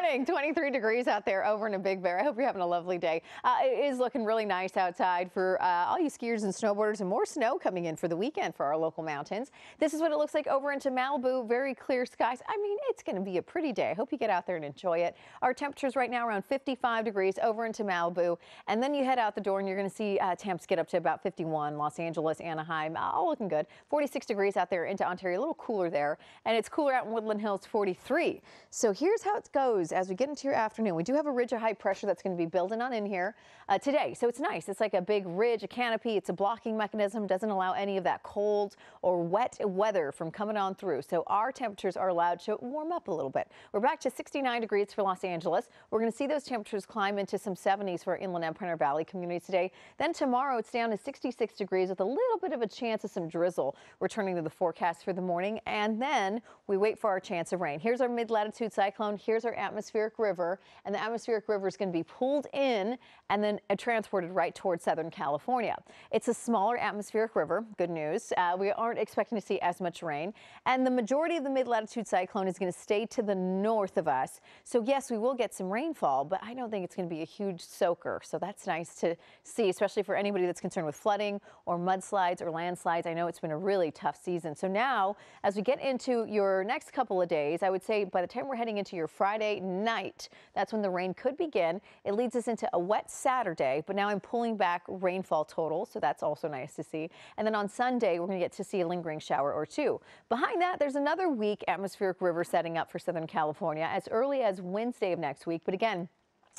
morning. 23 degrees out there over in a Big Bear. I hope you're having a lovely day. Uh, it is looking really nice outside for uh, all you skiers and snowboarders and more snow coming in for the weekend for our local mountains. This is what it looks like over into Malibu. Very clear skies. I mean, it's going to be a pretty day. I hope you get out there and enjoy it. Our temperatures right now around 55 degrees over into Malibu. And then you head out the door and you're going to see uh, temps get up to about 51. Los Angeles, Anaheim, all looking good. 46 degrees out there into Ontario. A little cooler there. And it's cooler out in Woodland Hills, 43. So here's how it goes as we get into your afternoon. We do have a ridge of high pressure that's going to be building on in here uh, today. So it's nice. It's like a big ridge, a canopy. It's a blocking mechanism. Doesn't allow any of that cold or wet weather from coming on through. So our temperatures are allowed to warm up a little bit. We're back to 69 degrees for Los Angeles. We're going to see those temperatures climb into some 70s for Inland Empire Valley communities today. Then tomorrow it's down to 66 degrees with a little bit of a chance of some drizzle returning to the forecast for the morning. And then we wait for our chance of rain. Here's our mid-latitude cyclone. Here's our atmospheric river, and the atmospheric river is going to be pulled in and then uh, transported right towards Southern California. It's a smaller atmospheric river. Good news. Uh, we aren't expecting to see as much rain, and the majority of the mid-latitude cyclone is going to stay to the north of us. So yes, we will get some rainfall, but I don't think it's going to be a huge soaker. So that's nice to see, especially for anybody that's concerned with flooding or mudslides or landslides. I know it's been a really tough season. So now, as we get into your next couple of days, I would say by the time we're heading into your Friday night, that's when the rain could begin. It leads us into a wet Saturday, but now I'm pulling back rainfall total, so that's also nice to see. And then on Sunday, we're going to get to see a lingering shower or two. Behind that, there's another weak atmospheric river setting up for Southern California as early as Wednesday of next week. But again,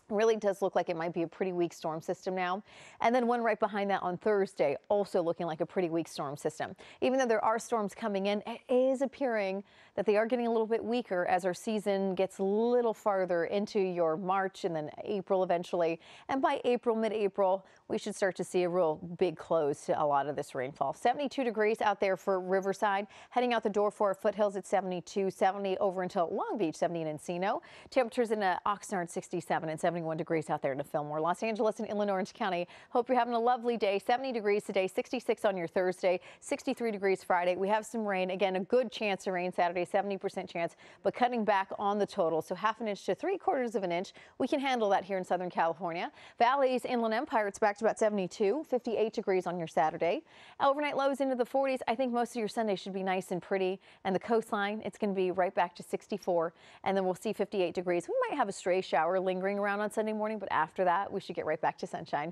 really does look like it might be a pretty weak storm system now. And then one right behind that on Thursday, also looking like a pretty weak storm system. Even though there are storms coming in, it is appearing that they are getting a little bit weaker as our season gets a little farther into your March and then April eventually. And by April, mid-April, we should start to see a real big close to a lot of this rainfall. 72 degrees out there for Riverside. Heading out the door for foothills at 72, 70 over until Long Beach, 70 in Encino. Temperatures in uh, Oxnard 67 and 71 degrees out there in the Fillmore. Los Angeles and Inland Orange County. Hope you're having a lovely day. 70 degrees today, 66 on your Thursday, 63 degrees Friday. We have some rain. Again, a good chance of rain Saturday. 70% chance, but cutting back on the total. So half an inch to three quarters of an inch. We can handle that here in Southern California. Valleys, Inland Empire, it's back to about 72, 58 degrees on your Saturday. Overnight lows into the 40s. I think most of your Sunday should be nice and pretty. And the coastline, it's going to be right back to 64. And then we'll see 58 degrees. We might have a stray shower lingering around on Sunday morning, but after that, we should get right back to sunshine.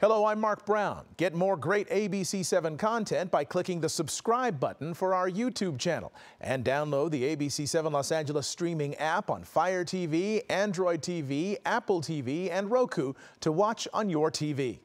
Hello, I'm Mark Brown. Get more great ABC7 content by clicking the subscribe button for our YouTube channel and download the ABC7 Los Angeles streaming app on Fire TV, Android TV, Apple TV, and Roku to watch on your TV.